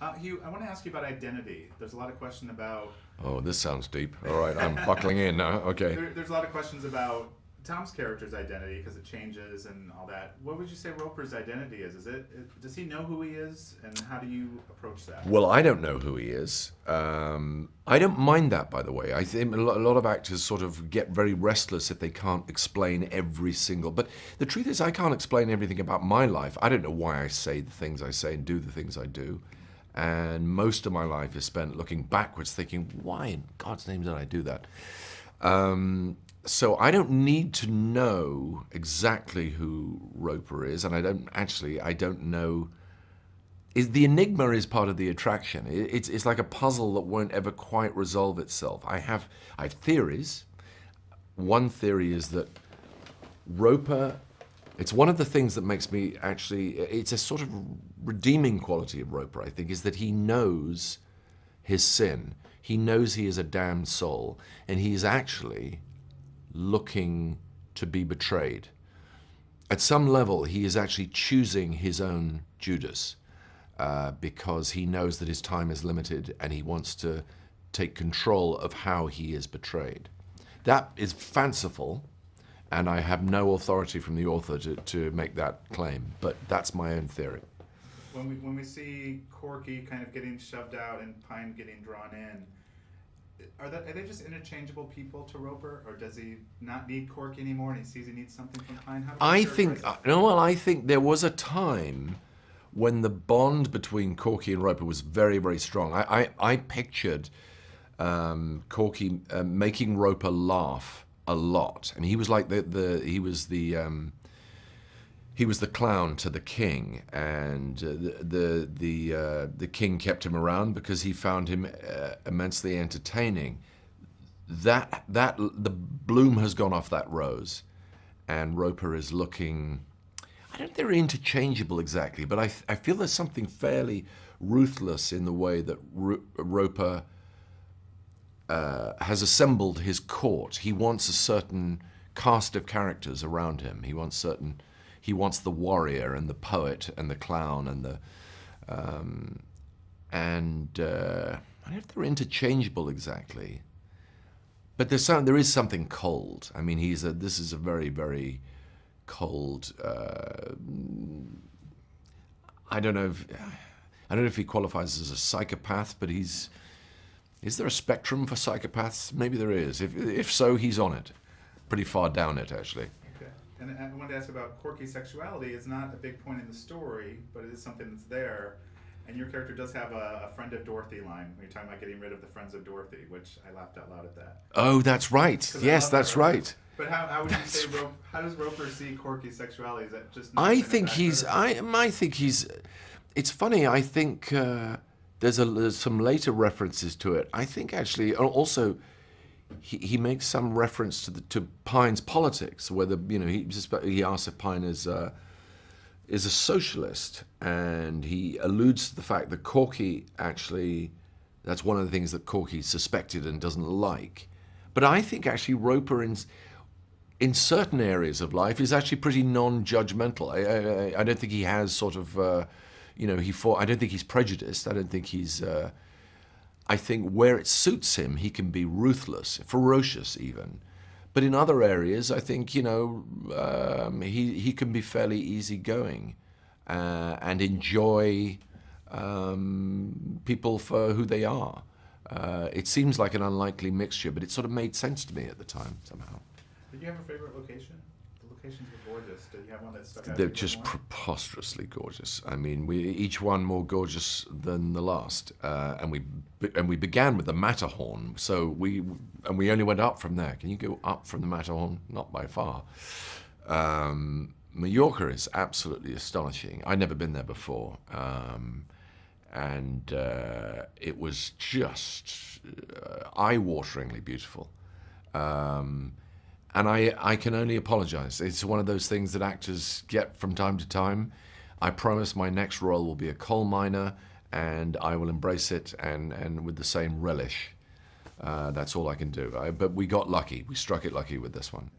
Uh, Hugh, I want to ask you about identity. There's a lot of question about. Oh, this sounds deep. All right, I'm buckling in now. Okay. There, there's a lot of questions about Tom's character's identity because it changes and all that. What would you say Roper's identity is? Is it, does he know who he is, and how do you approach that? Well, I don't know who he is. Um, I don't mind that, by the way. I think a lot of actors sort of get very restless if they can't explain every single. But the truth is, I can't explain everything about my life. I don't know why I say the things I say and do the things I do. And most of my life is spent looking backwards, thinking, why in God's name did I do that? Um, so I don't need to know exactly who Roper is, and I don't actually, I don't know. Is the enigma is part of the attraction. It- It's it's like a puzzle that won't ever quite resolve itself. I have I have theories. One theory is that Roper. It's one of the things that makes me actually. It's a sort of redeeming quality of Roper. I think is that he knows his sin. He knows he is a damned soul, and he is actually looking to be betrayed. At some level, he is actually choosing his own Judas uh, because he knows that his time is limited and he wants to take control of how he is betrayed. That is fanciful, and I have no authority from the author to, to make that claim, but that's my own theory. When we when we see Corky kind of getting shoved out and Pine getting drawn in, are that are they just interchangeable people to Roper, or does he not need Corky anymore and he sees he needs something from Pine? How I think, no, well, I think there was a time when the bond between Corky and Roper was very, very strong. I, I, I pictured um, Corky uh, making Roper laugh a lot, and he was like the, the he was the um, he was the clown to the king, and uh, the the the, uh, the king kept him around because he found him uh, immensely entertaining. That that the bloom has gone off that rose, and Roper is looking. I don't think they're interchangeable exactly, but I I feel there's something fairly ruthless in the way that Ro- Roper uh, has assembled his court. He wants a certain cast of characters around him. He wants certain. He wants the warrior and the poet and the clown and the. Um, and uh, I don't know if they're interchangeable exactly. But there's some, there is something cold. I mean, he's a. This is a very very cold. Uh, I don't know. If, I don't know if he qualifies as a psychopath, but he's. Is there a spectrum for psychopaths? Maybe there is. If, if so, he's on it. Pretty far down it, actually. Okay. And I wanted to ask about Corky's sexuality. It's not a big point in the story, but it is something that's there. And your character does have a, a friend of Dorothy line when you're talking about getting rid of the friends of Dorothy, which I laughed out loud at that. Oh, that's right. Yes, that's that. right. But how, how would you That's say how does Roper see Corky's sexuality? Is that just not I think he's. I, I think he's. It's funny. I think uh, there's, a, there's some later references to it. I think actually, also, he, he makes some reference to the to Pine's politics, whether you know he he asks if Pine is uh, is a socialist, and he alludes to the fact that Corky actually. That's one of the things that Corky suspected and doesn't like. But I think actually Roper in in certain areas of life is actually pretty non-judgmental. I, I, I don't think he has sort of, uh, you know, he fought. I don't think he's prejudiced. I don't think he's. Uh, I think where it suits him, he can be ruthless, ferocious even. But in other areas, I think you know um, he he can be fairly easygoing uh, and enjoy um, people for who they are. Uh, it seems like an unlikely mixture, but it sort of made sense to me at the time somehow. Did you have a favorite location? The locations were gorgeous. Did you have one that stuck out? They're just preposterously gorgeous. I mean, we each one more gorgeous than the last, uh, and we and we began with the Matterhorn. So we and we only went up from there. Can you go up from the Matterhorn? Not by far. Um, Mallorca is absolutely astonishing. I'd never been there before, um, and uh, it was just uh, eye-wateringly beautiful. Um, and I, I can only apologize. It's one of those things that actors get from time to time. I promise my next role will be a coal miner, and I will embrace it and, and with the same relish. Uh, that's all I can do. I, but we got lucky. We struck it lucky with this one.